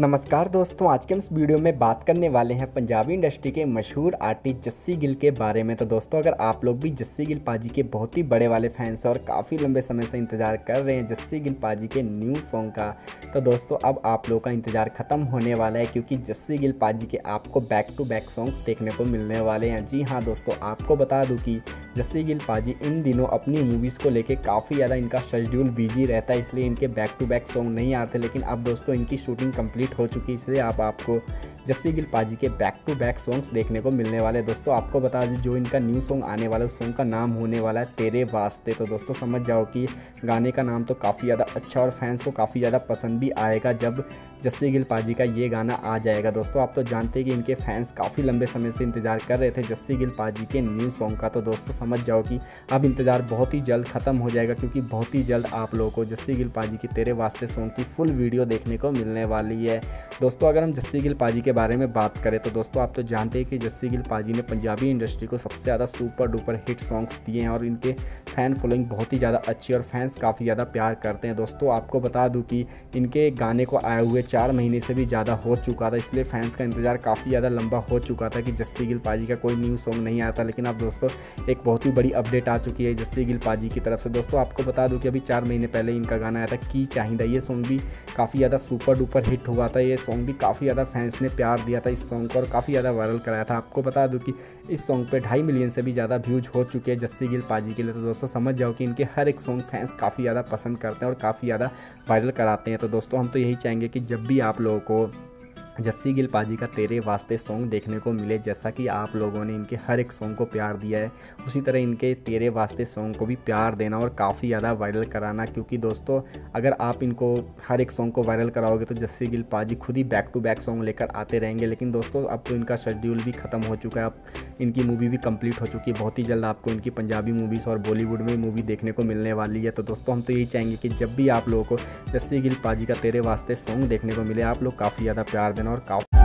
नमस्कार दोस्तों, आज के हम इस वीडियो में बात करने वाले हैं पंजाबी इंडस्ट्री के मशहूर आर्टिस्ट जस्सी गिल के बारे में। तो दोस्तों, अगर आप लोग भी जस्सी गिल पाजी के बहुत ही बड़े वाले फैंस हैं और काफ़ी लंबे समय से इंतज़ार कर रहे हैं जस्सी गिल पाजी के न्यू सॉन्ग का तो दोस्तों, अब आप लोग का इंतज़ार ख़त्म होने वाला है क्योंकि जस्सी गिल पाजी के आपको बैक टू बैक सॉन्ग देखने को मिलने वाले हैं। जी हाँ दोस्तों, आपको बता दूँ कि जस्सी गिल पाजी इन दिनों अपनी मूवीज़ को लेकर काफ़ी ज़्यादा इनका शेड्यूल बिज़ी रहता है, इसलिए इनके बैक टू बैक सॉन्ग नहीं आते लेकिन अब दोस्तों, इनकी शूटिंग कंप्लीट कंप्लीट हो चुकी इसलिए आप आपको जस्सी गिल पाजी के बैक टू बैक सॉन्ग्स देखने को मिलने वाले दोस्तों, आपको बता दूँ, जो इनका न्यू सॉन्ग आने वाला उस सॉन्ग का नाम होने वाला है तेरे वास्ते। तो दोस्तों, समझ जाओ कि गाने का नाम तो काफ़ी ज़्यादा अच्छा और फैंस को काफ़ी ज़्यादा पसंद भी आएगा जब जस्सी गिल पाजी का ये गाना आ जाएगा। दोस्तों, आप तो जानते हैं कि इनके फैंस काफ़ी लंबे समय से इंतज़ार कर रहे थे जस्सी गिल पाजी के न्यू सॉन्ग का। तो दोस्तों, समझ जाओ कि अब इंतज़ार बहुत ही जल्द ख़त्म हो जाएगा क्योंकि बहुत ही जल्द आप लोगों को जस्सी गिल पाजी की तेरे वास्ते सॉन्ग की फुल वीडियो देखने को मिलने वाली है। दोस्तों, अगर हम जस्सी गिल पाजी के बारे में बात करें तो दोस्तों, आप तो जानते हैं कि जस्सी गिल पाजी ने पंजाबी इंडस्ट्री को सबसे ज़्यादा सुपर डुपर हिट सॉन्ग्स दिए हैं और इनके फ़ैन फॉलोइंग बहुत ही ज़्यादा अच्छी और फैंस काफ़ी ज़्यादा प्यार करते हैं। दोस्तों, आपको बता दूँ कि इनके गाने को आए हुए चार महीने से भी ज़्यादा हो चुका था, इसलिए फैंस का इंतज़ार काफ़ी ज़्यादा लंबा हो चुका था कि जस्सी गिल पाजी का कोई न्यू सॉन्ग नहीं आता। लेकिन अब दोस्तों, एक बहुत ही बड़ी अपडेट आ चुकी है जस्सी गिल पाजी की तरफ़ से। दोस्तों, आपको बता दूँ कि अभी चार महीने पहले इनका गाना आया था, की चाहिदा। ये सॉन्ग भी काफ़ी ज़्यादा सुपर डुपर हिट हुआ था। ये सॉन्ग भी काफ़ी ज़्यादा फैंस ने प्यार दिया था इस सॉन्ग को और काफ़ी ज़्यादा वायरल कराया था। आपको बता दूँ कि इस सॉन्ग पर ढाई मिलियन से भी ज़्यादा व्यूज़ हो चुके हैं जस्सी गिल पाजी के लिए। तो दोस्तों, समझ जाओ कि इनके हर एक सॉन्ग फैंस काफ़ी ज़्यादा पसंद करते हैं और काफ़ी ज़्यादा वायरल कराते हैं। तो दोस्तों, हम तो यही चाहेंगे कि जब भी आप लोगों को जस्सी गिल पाजी का तेरे वास्ते सॉन्ग देखने को मिले, जैसा कि आप लोगों ने इनके हर एक सॉन्ग को प्यार दिया है। उसी तरह इनके तेरे वास्ते सॉन्ग को भी प्यार देना और काफ़ी ज़्यादा वायरल कराना, क्योंकि दोस्तों, अगर आप इनको हर एक सॉन्ग को वायरल कराओगे तो जस्सी गिल पाजी खुद ही बैक टू बैक सॉन्ग लेकर आते रहेंगे। लेकिन दोस्तों, अब तो इनका शेड्यूल भी ख़त्म हो चुका है, अब इनकी मूवी भी कंप्लीट हो चुकी है। बहुत ही जल्द आपको इनकी पंजाबी मूवीज़ और बॉलीवुड में मूवी देखने को मिलने वाली है। तो दोस्तों, हम तो यही चाहेंगे कि जब भी आप लोगों को जस्सी गिल पाजी का तेरे वास्ते सॉन्ग देखने को मिले, आप लोग काफ़ी ज़्यादा प्यार देना और काफ़ी